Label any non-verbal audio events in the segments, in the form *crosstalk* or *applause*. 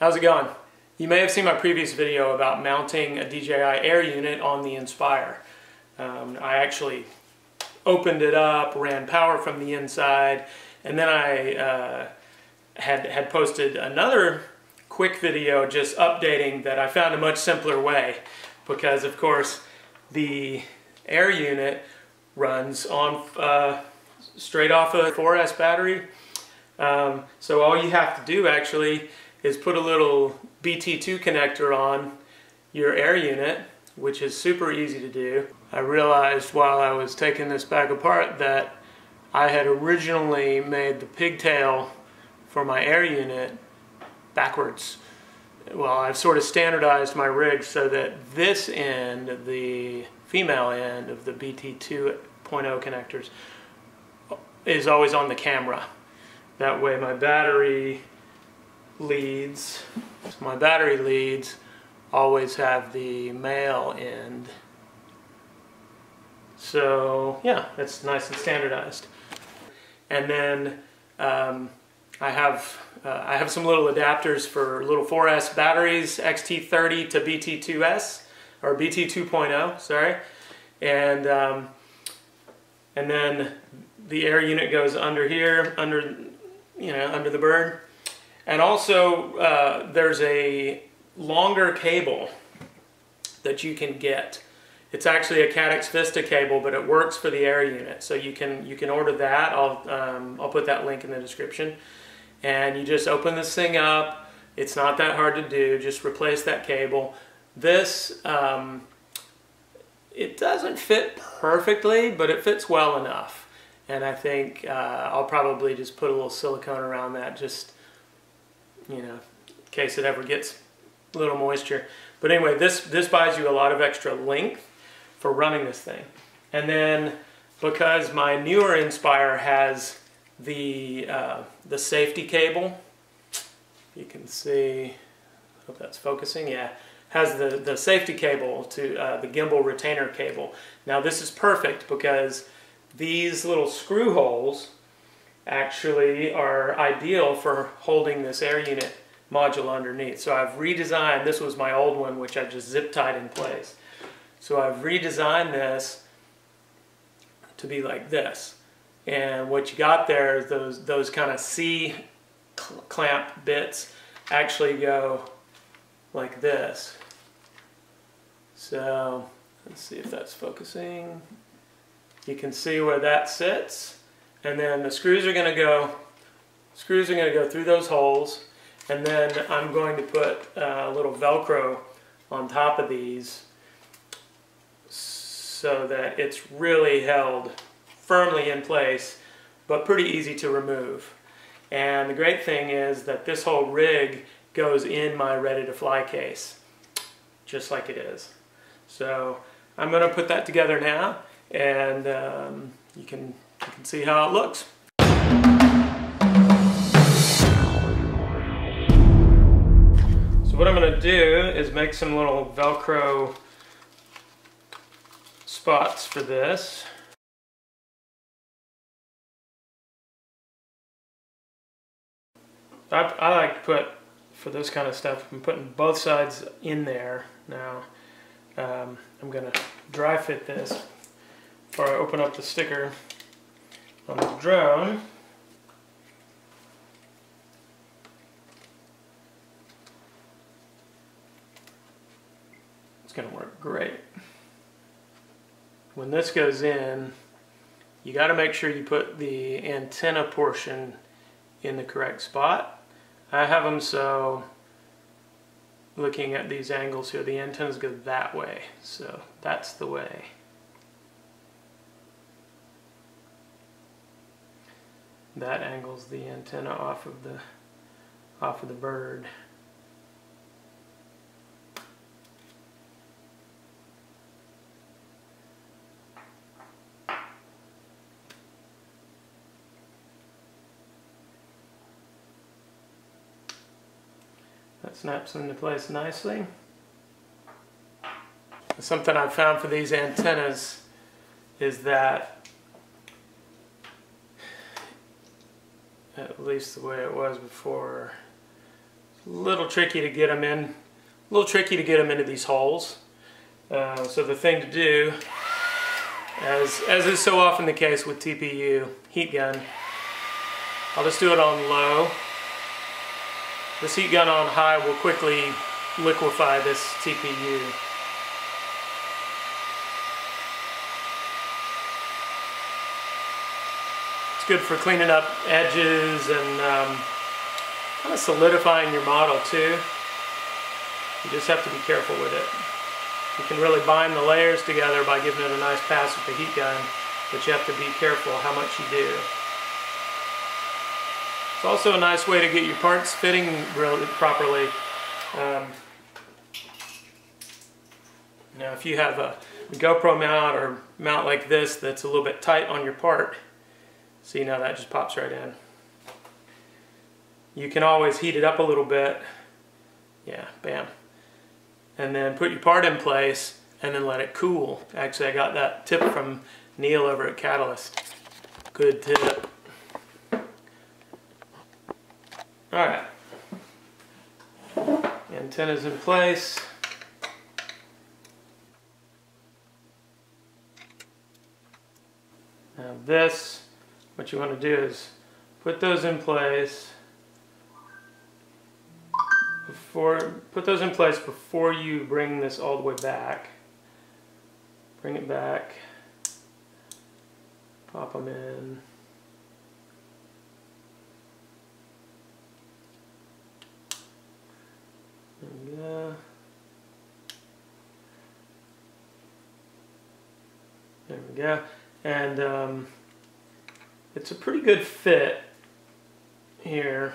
How's it going? You may have seen my previous video about mounting a DJI Air unit on the Inspire. Um, I actually opened it up, ran power from the inside, and then I uh, had, had posted another quick video just updating that I found a much simpler way because of course the Air unit runs on uh, straight off a 4S battery. Um, so all you have to do actually is put a little BT2 connector on your air unit, which is super easy to do. I realized while I was taking this back apart that I had originally made the pigtail for my air unit backwards. Well, I've sort of standardized my rig so that this end, the female end of the BT 2.0 connectors, is always on the camera. That way my battery leads, my battery leads always have the male end. So yeah, it's nice and standardized. And then um, I have uh, I have some little adapters for little 4S batteries, XT30 to BT2S or BT 2.0, sorry, and um, and then the air unit goes under here, under you know under the bird, and also, uh, there's a longer cable that you can get. It's actually a Caddx Vista cable, but it works for the air unit. So you can you can order that. I'll um, I'll put that link in the description. And you just open this thing up. It's not that hard to do. Just replace that cable. This um, it doesn't fit perfectly, but it fits well enough. And I think uh, I'll probably just put a little silicone around that just you know, in case it ever gets a little moisture. But anyway, this, this buys you a lot of extra length for running this thing. And then because my newer Inspire has the, uh, the safety cable, you can see, I hope that's focusing, yeah, has the, the safety cable to uh, the gimbal retainer cable. Now this is perfect because these little screw holes actually are ideal for holding this air unit module underneath. So I've redesigned, this was my old one which I just zip tied in place. So I've redesigned this to be like this. And what you got there is those, those kind of C clamp bits actually go like this. So let's see if that's focusing. You can see where that sits. And then the screws are going to go, screws are going to go through those holes. And then I'm going to put a little Velcro on top of these so that it's really held firmly in place, but pretty easy to remove. And the great thing is that this whole rig goes in my ready to fly case, just like it is. So I'm going to put that together now, and um, you can you can see how it looks. So what I'm going to do is make some little Velcro spots for this. I, I like to put, for this kind of stuff, I'm putting both sides in there now. Um, I'm going to dry fit this before I open up the sticker on the drone. It's going to work great. When this goes in, you got to make sure you put the antenna portion in the correct spot. I have them so looking at these angles here, the antennas go that way. So that's the way. That angles the antenna off of the off of the bird. That snaps into place nicely. Something I've found for these antennas is that at least the way it was before. A little tricky to get them in, a little tricky to get them into these holes. Uh, so the thing to do, as, as is so often the case with TPU heat gun, I'll just do it on low. This heat gun on high will quickly liquefy this TPU. Good for cleaning up edges and um, kind of solidifying your model too. You just have to be careful with it. You can really bind the layers together by giving it a nice pass with the heat gun, but you have to be careful how much you do. It's also a nice way to get your parts fitting really properly. Um, now if you have a GoPro mount or mount like this that's a little bit tight on your part, see now that just pops right in. You can always heat it up a little bit. Yeah, bam and then put your part in place and then let it cool. Actually, I got that tip from Neil over at Catalyst. Good tip. All right. Antenna's in place. Now this, what you want to do is put those in place before, put those in place before you bring this all the way back. Bring it back, pop them in. There we go. There we go. And um, it's a pretty good fit here.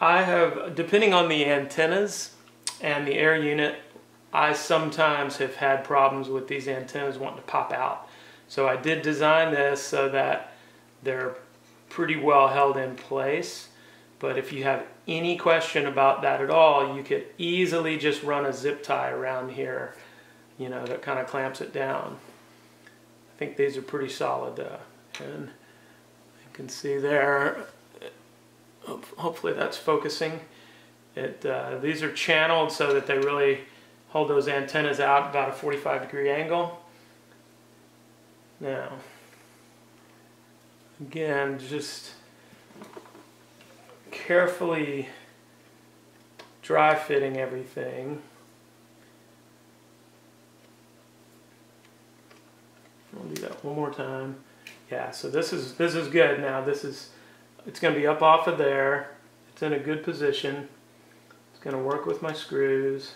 I have, depending on the antennas and the air unit, I sometimes have had problems with these antennas wanting to pop out. So I did design this so that they're pretty well held in place. But if you have any question about that at all, you could easily just run a zip tie around here, you know, that kind of clamps it down. I think these are pretty solid. And you can see there, hopefully that's focusing. It, uh, these are channeled so that they really hold those antennas out about a 45 degree angle. Now, again, just carefully dry fitting everything. I'll do that one more time. Yeah, so this is this is good now. This is it's going to be up off of there. It's in a good position. It's going to work with my screws.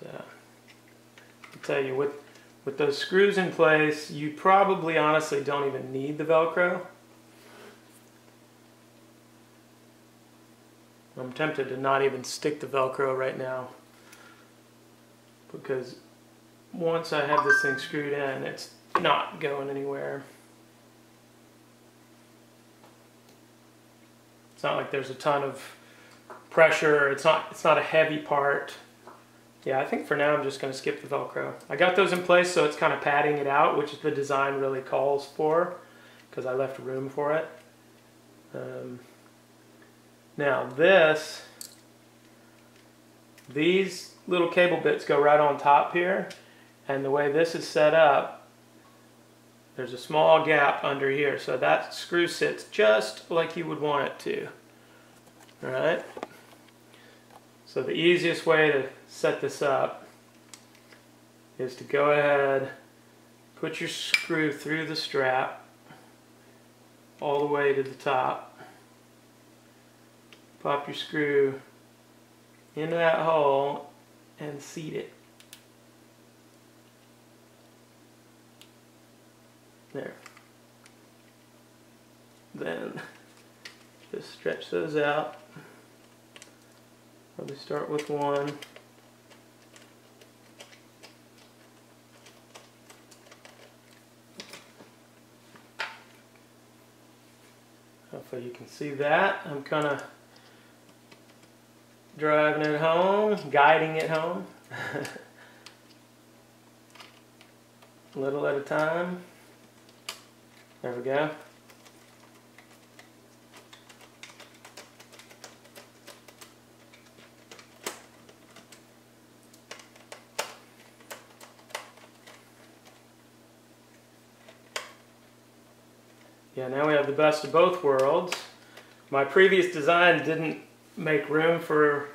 So, I'll tell you, with, with those screws in place, you probably honestly don't even need the Velcro. I'm tempted to not even stick the Velcro right now because once I have this thing screwed in, it's not going anywhere. It's not like there's a ton of pressure. It's not, it's not a heavy part. Yeah, I think for now I'm just going to skip the Velcro. I got those in place so it's kind of padding it out, which the design really calls for because I left room for it. Um, now this, these little cable bits go right on top here and the way this is set up there's a small gap under here, so that screw sits just like you would want it to. Alright? So the easiest way to set this up is to go ahead, put your screw through the strap all the way to the top. Pop your screw into that hole and seat it. There. Then just stretch those out. Probably start with one. Hopefully you can see that. I'm kind of driving it home, guiding it home. a *laughs* little at a time. There we go. Yeah, now we have the best of both worlds. My previous design didn't make room for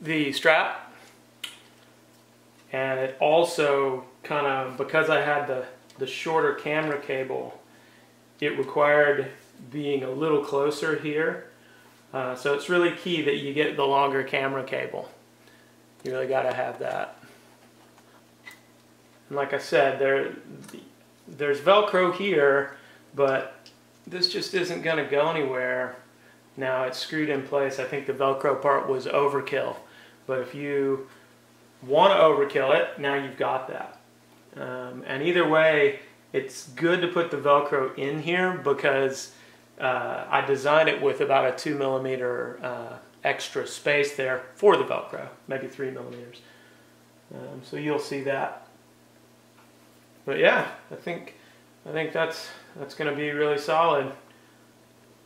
the strap. And it also kind of, because I had the, the shorter camera cable, it required being a little closer here. Uh, so it's really key that you get the longer camera cable. You really got to have that. And like I said, there, there's Velcro here, but this just isn't going to go anywhere. Now it's screwed in place. I think the Velcro part was overkill. But if you want to overkill it, now you've got that. Um, and either way, it's good to put the Velcro in here because uh, I designed it with about a two millimeter uh, extra space there for the Velcro, maybe three millimeters. Um, so you'll see that. But yeah, I think I think that's that's going to be really solid.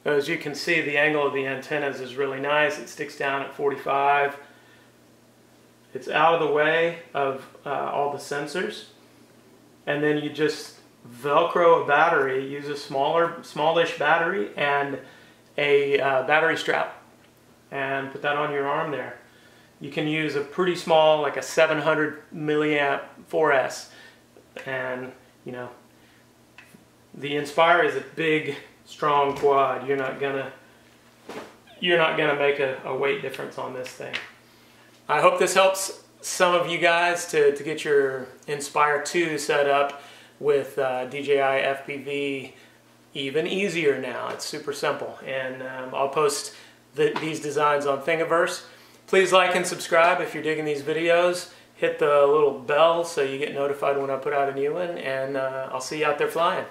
As you can see, the angle of the antennas is really nice. It sticks down at 45. It's out of the way of uh, all the sensors. And then you just Velcro a battery, use a smaller, smallish battery and a uh, battery strap and put that on your arm there. You can use a pretty small, like a 700 milliamp 4S and you know the Inspire is a big, strong quad. You're not gonna you're not gonna make a, a weight difference on this thing. I hope this helps some of you guys to, to get your Inspire 2 set up with uh, DJI FPV even easier now. It's super simple. And um, I'll post the, these designs on Thingiverse. Please like and subscribe if you're digging these videos. Hit the little bell so you get notified when I put out a new one. And uh, I'll see you out there flying.